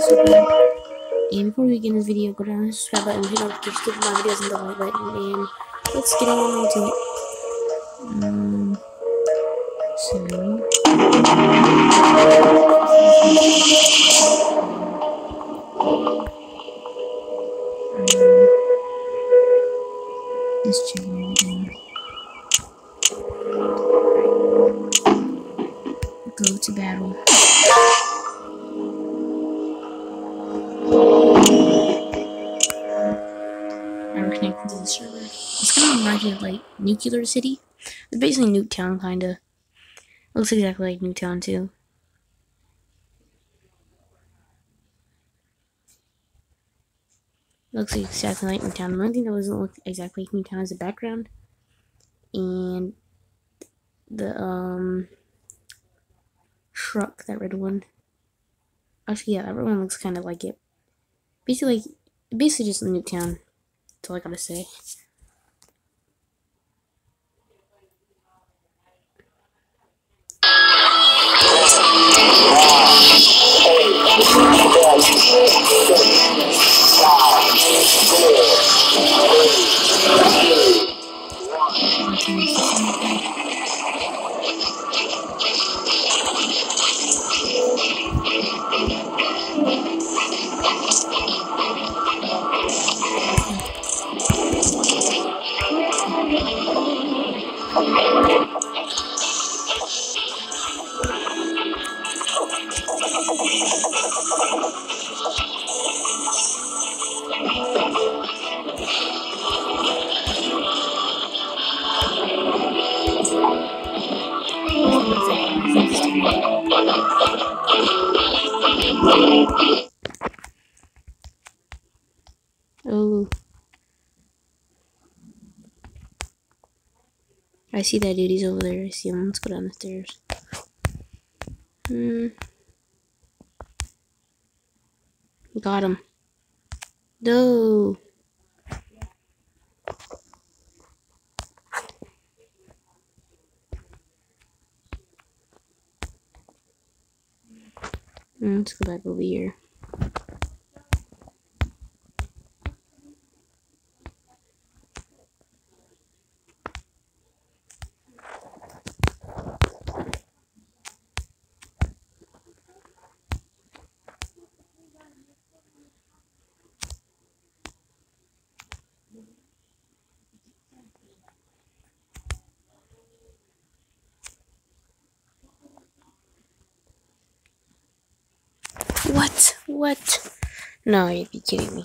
so good. And before we get in this video, go down to the subscribe button, hit notifications, give my videos and the like button, and let's get on into it. Um, so. Um, let's check everything. Go to battle. Connected to the server. It's kind of reminds me of like Nuclear City. It's basically Nuketown, kinda. Looks exactly like Nuketown too. Looks exactly like Nuketown. The only thing that doesn't look exactly like Nuketown is the background. And the um truck, that red one. Actually, yeah, red one looks kind of like it. Basically, basically just Nuketown. That's all I gotta say. Oh. I see that dude. He's over there. I see him. Let's go down the stairs. Hmm. Got him. No. Hmm, Let's go back over here. What? What? No, you'd be kidding me.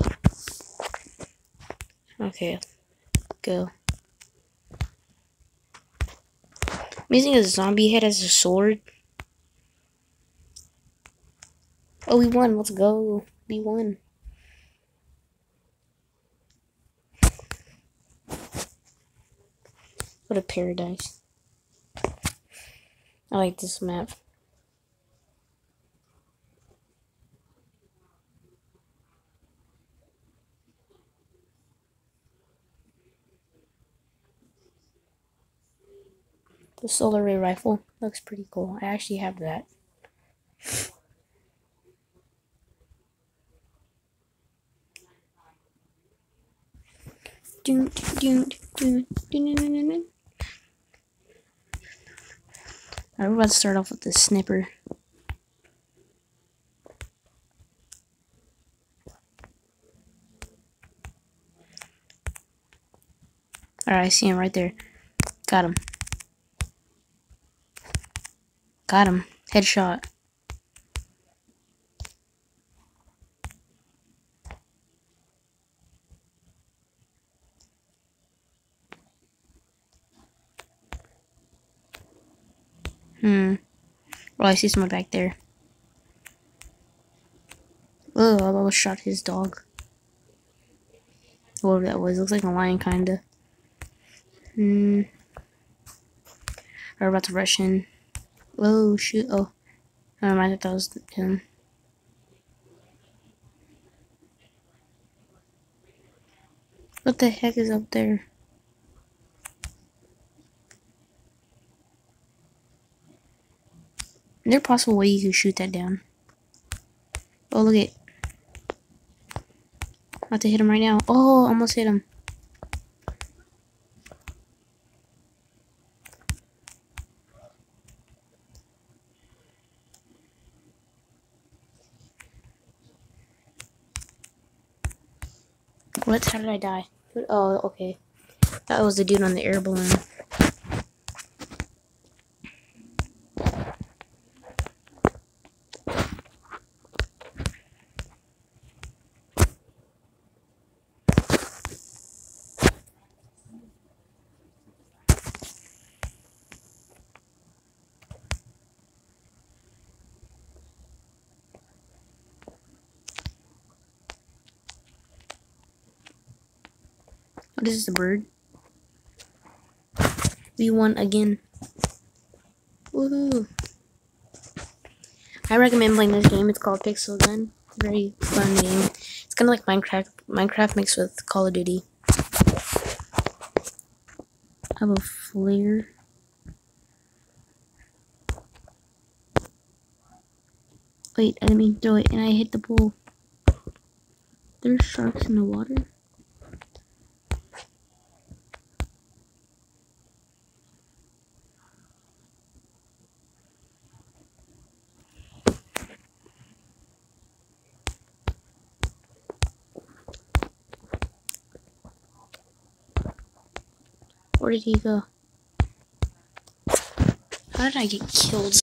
Okay, go. I'm using a zombie head as a sword. Oh, we won. Let's go. We won. What a paradise. I like this map. The solar ray rifle looks pretty cool. I actually have that. Alright, we're about to start off with the snipper. Alright, I see him right there. Got him. Got him. Headshot. Hmm. Well, I see someone back there. Oh, I almost shot his dog. Whatever that was. Looks like a lion, kinda. Hmm. We're about to rush in. Oh shoot! Oh, never mind. Thought that was him. What the heck is up there? Is there a possible way you could shoot that down? Oh look it. About to hit him right now. Oh, almost hit him. What? How did I die? Oh, okay. That was the dude on the air balloon. What is this, a bird? We won again. Woohoo! I recommend playing this game. It's called Pixel Gun. Very fun game. It's kind of like Minecraft. Minecraft mixed with Call of Duty. I have a flare. Wait, I didn't mean throw it, and I hit the pool. There's sharks in the water. Where did he go? How did I get killed?